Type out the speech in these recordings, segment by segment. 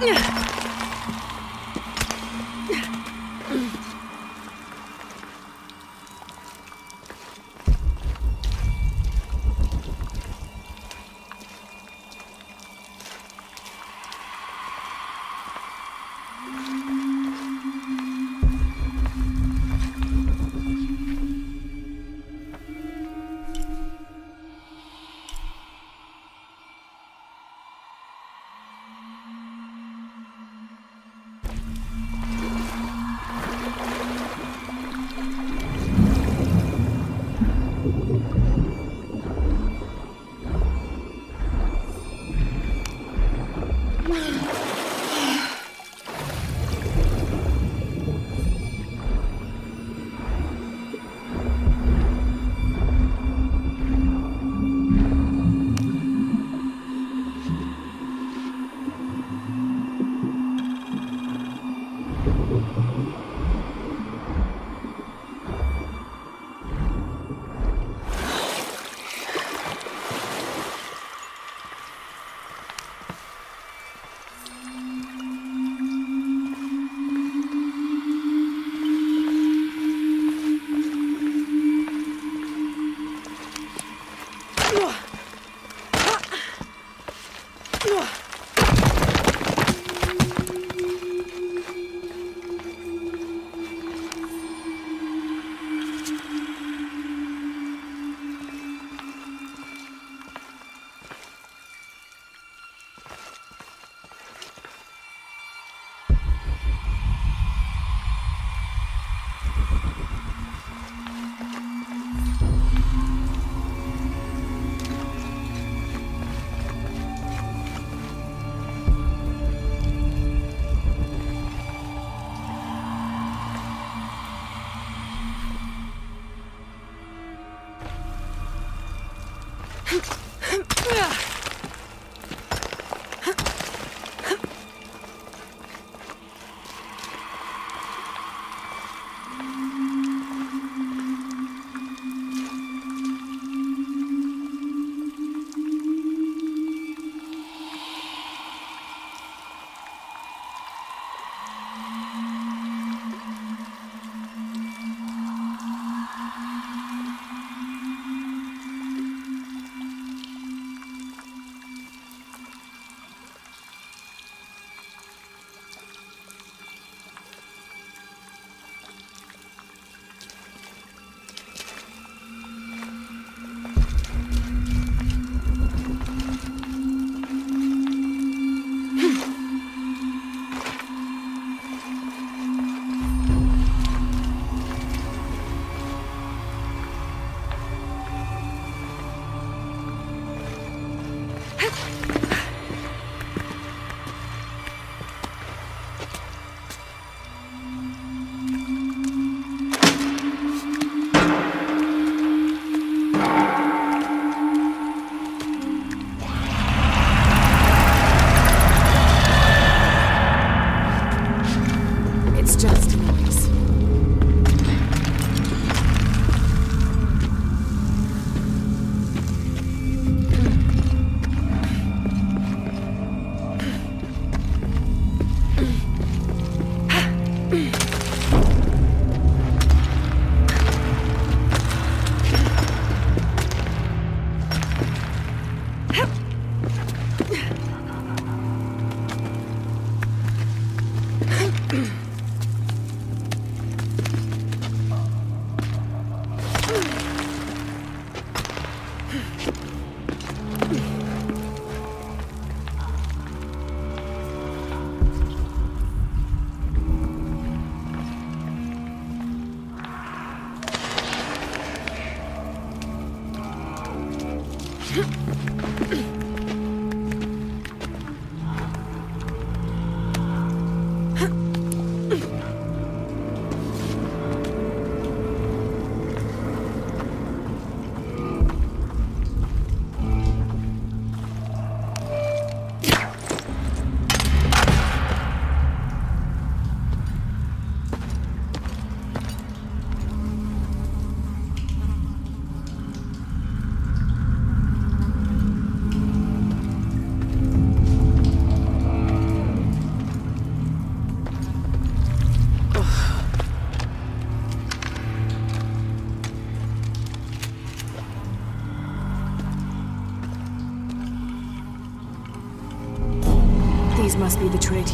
嗯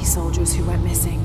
soldiers who went missing.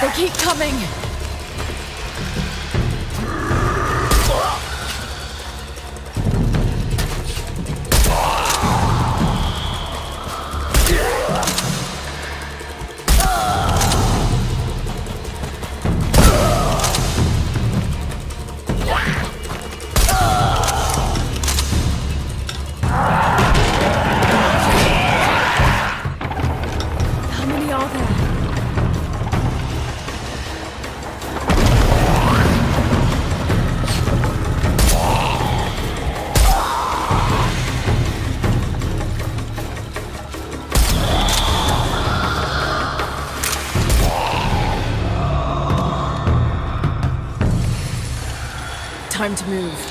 They keep coming! Time to move.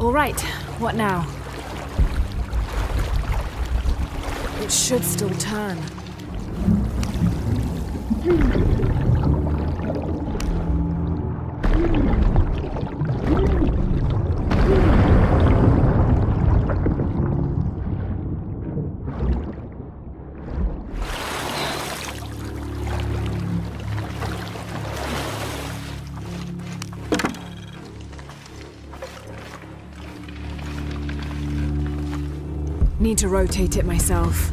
All right, what now? It should still turn. To rotate it myself.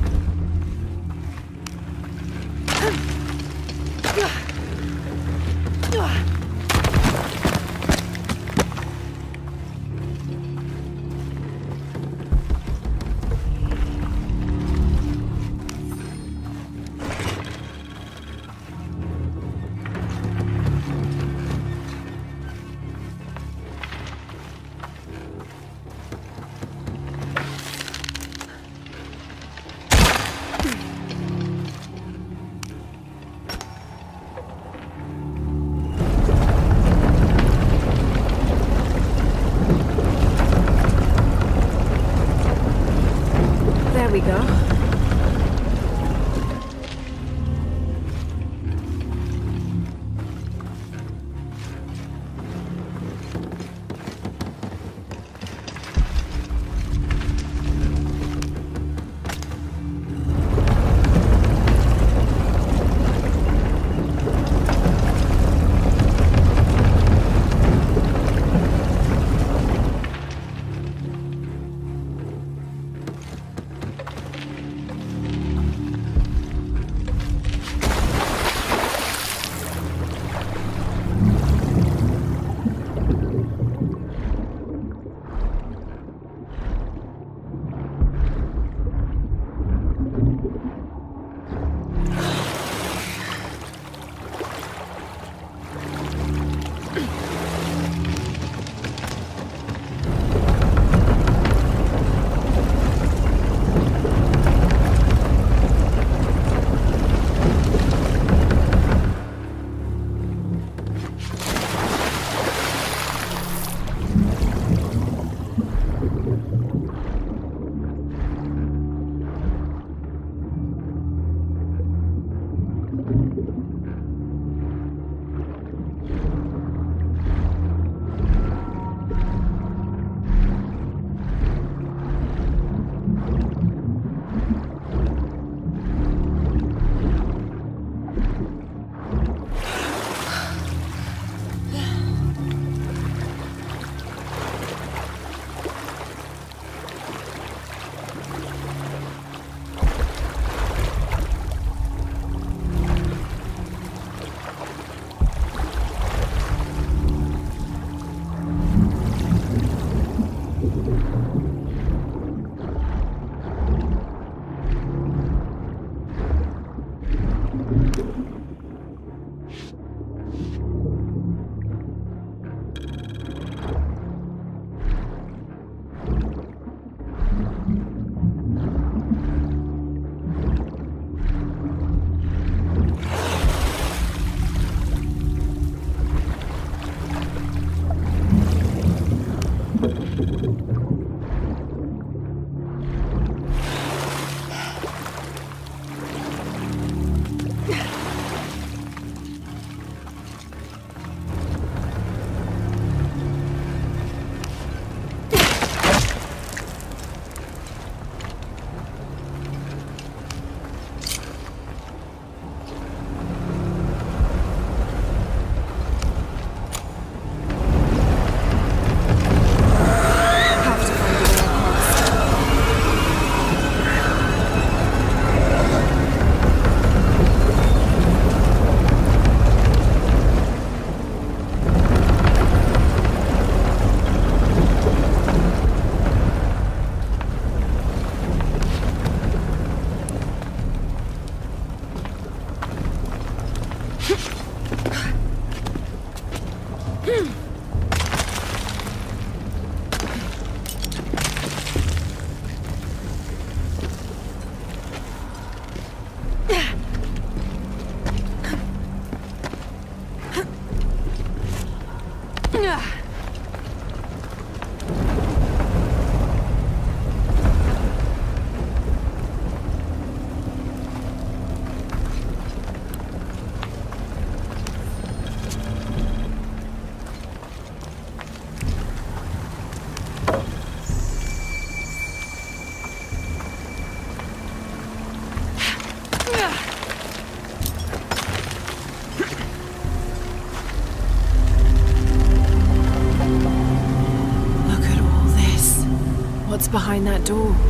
That door?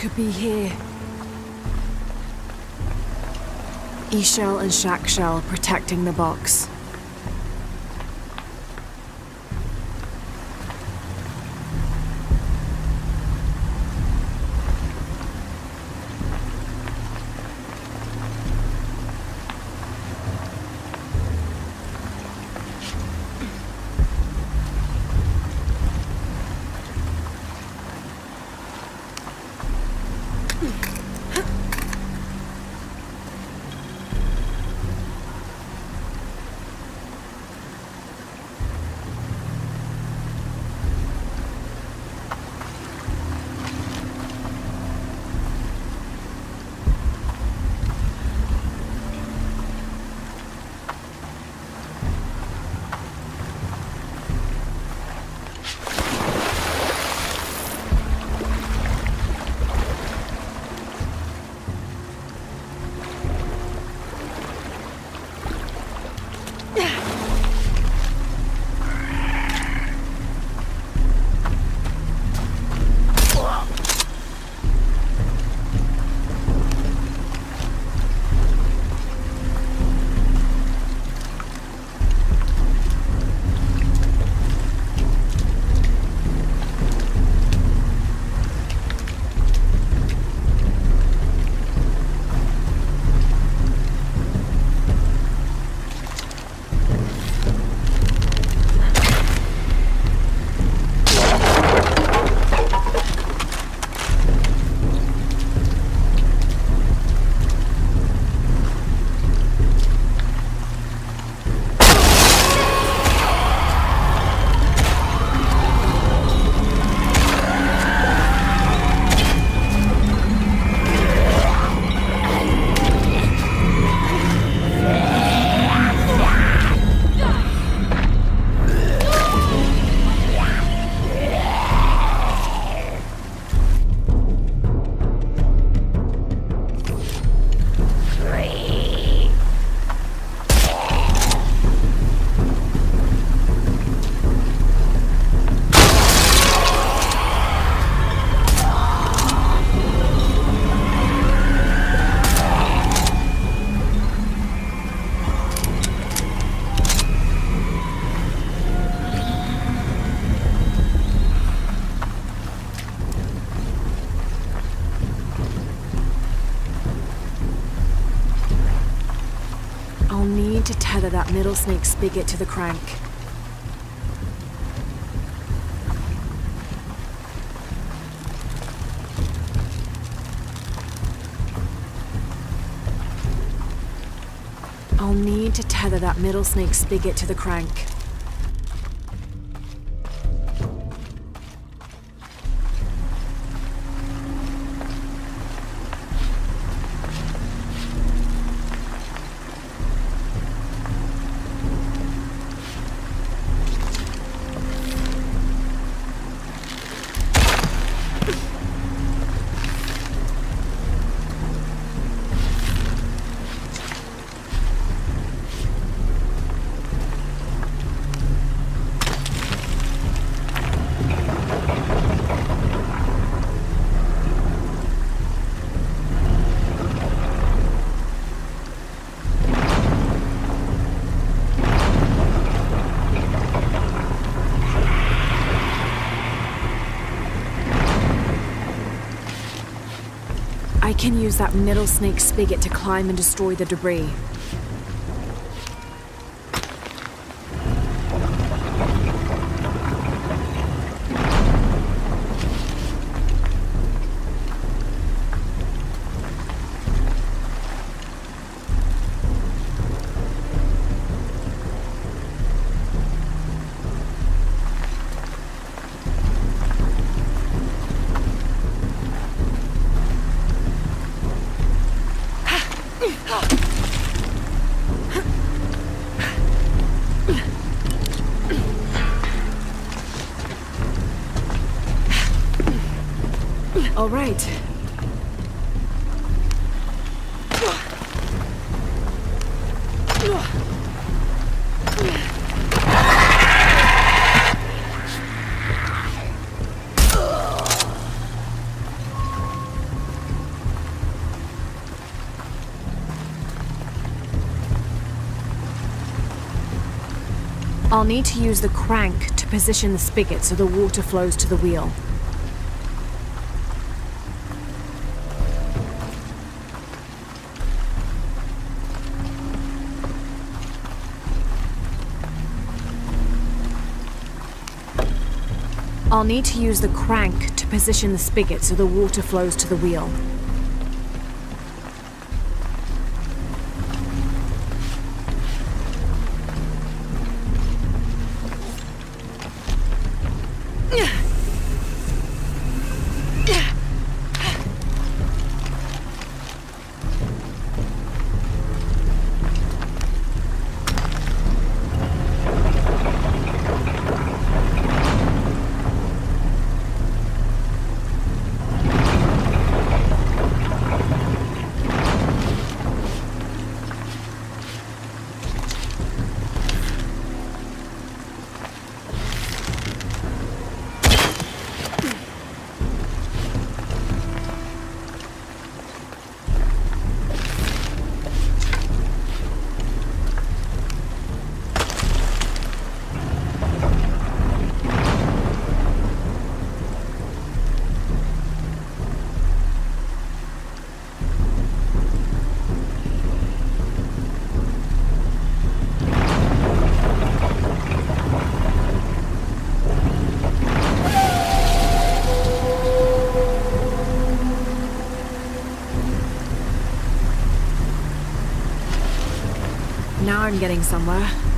Could be here. Ix Chel and Chak Chel protecting the box. Snake spigot to the crank. I'll need to tether that middle snake spigot to the crank. I can use that middle snake spigot to climb and destroy the debris. Right. I'll need to use the crank to position the spigot so the water flows to the wheel. I'll need to use the crank to position the spigot so the water flows to the wheel. Getting somewhere.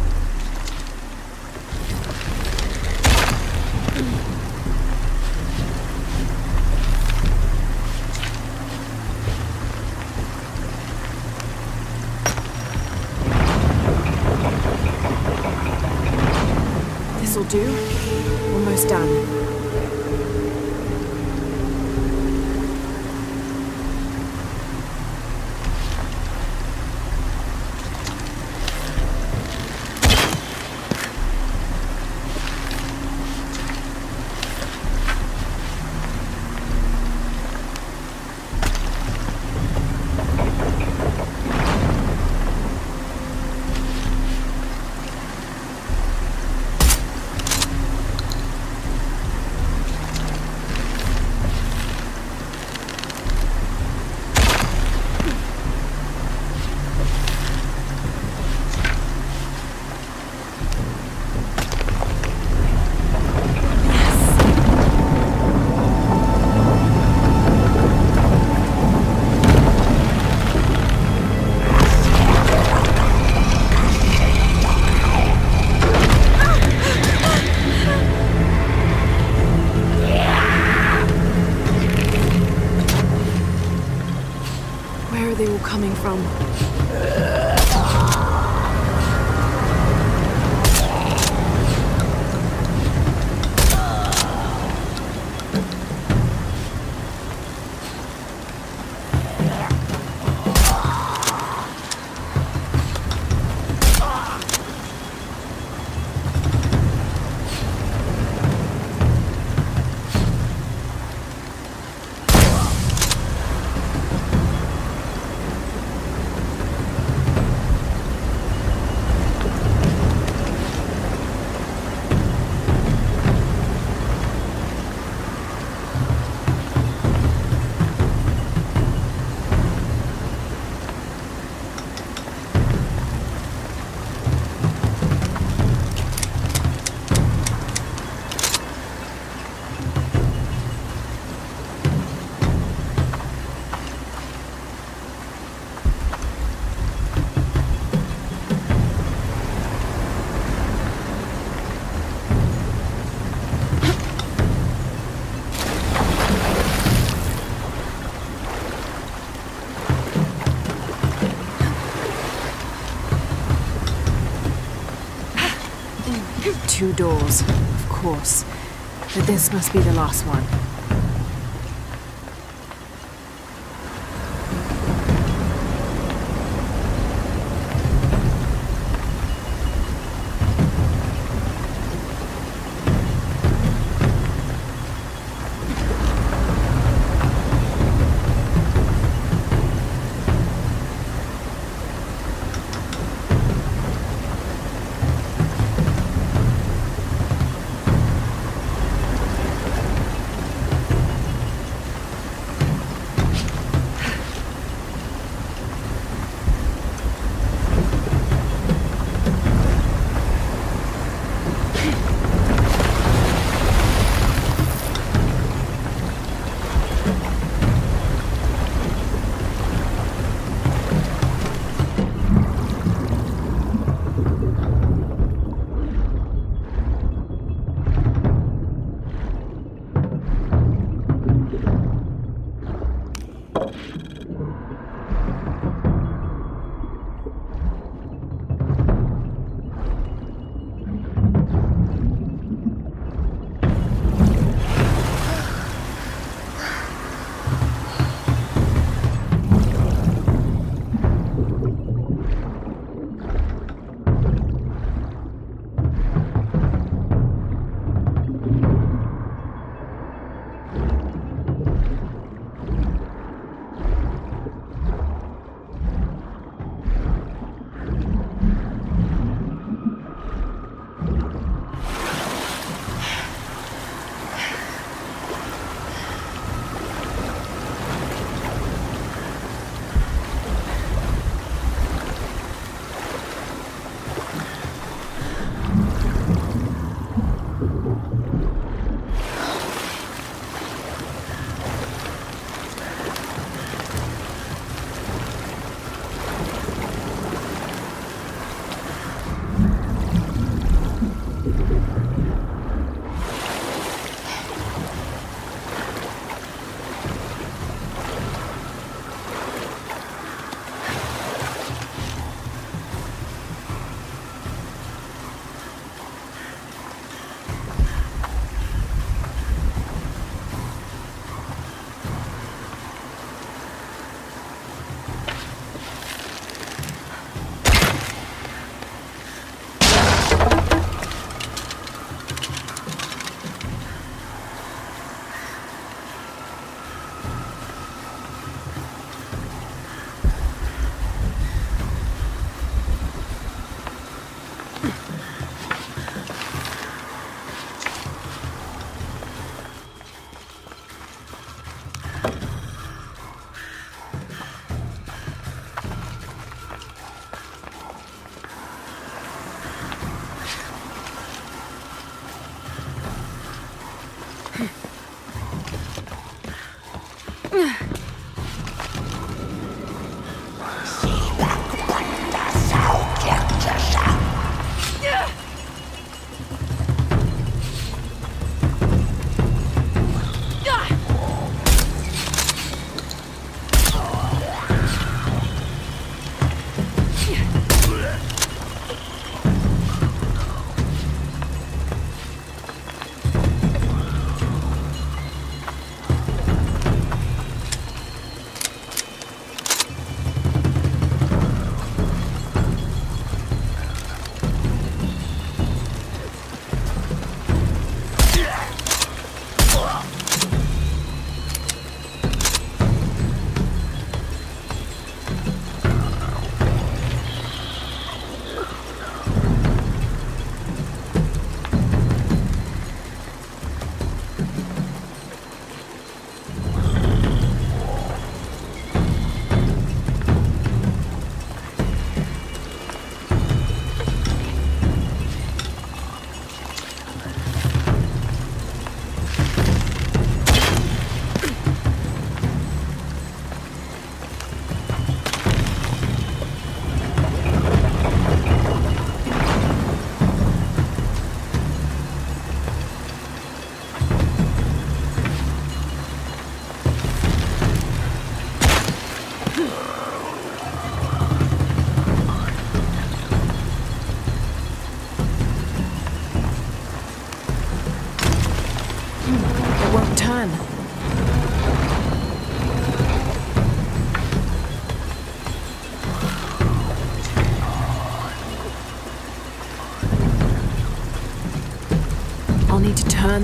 Two doors, of course. But this must be the last one.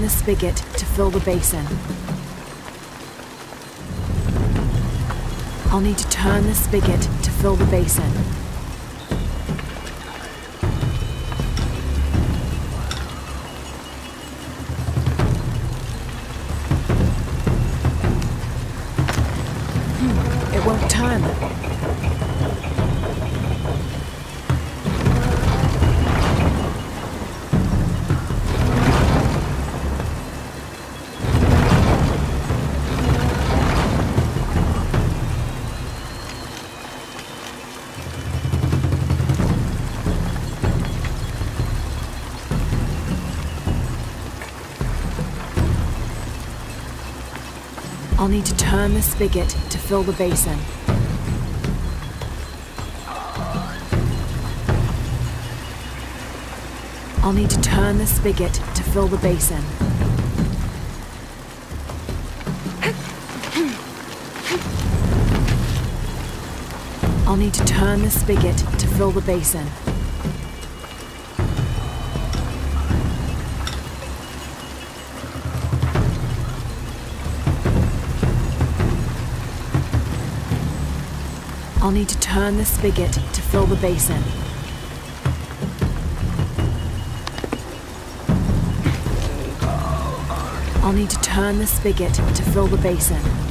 The spigot to fill the basin. I'll need to turn the spigot to fill the basin. I'll need to turn the spigot to fill the basin. I'll need to turn the spigot to fill the basin. I'll need to turn the spigot to fill the basin. I'll need to turn the spigot to fill the basin. I'll need to turn the spigot to fill the basin.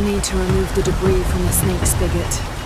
Need to remove the debris from the snake spigot.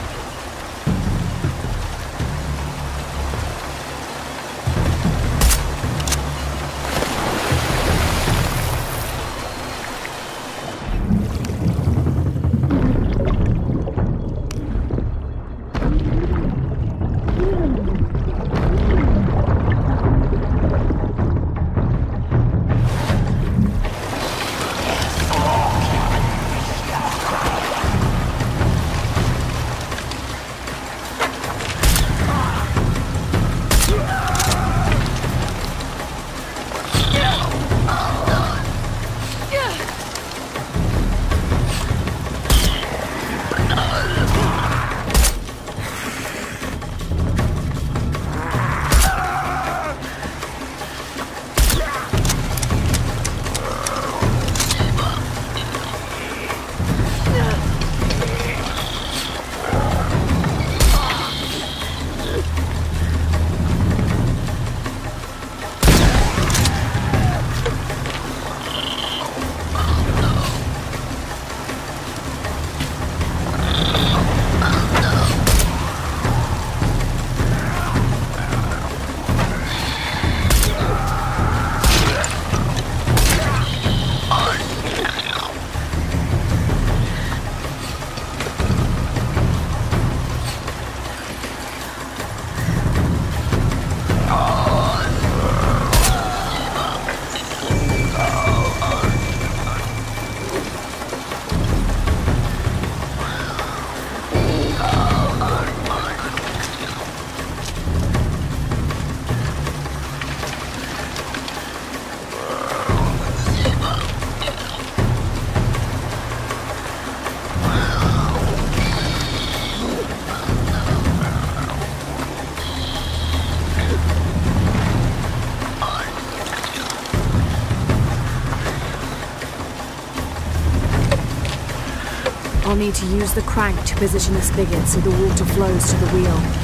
Need to use the crank to position the spigot so the water flows to the wheel.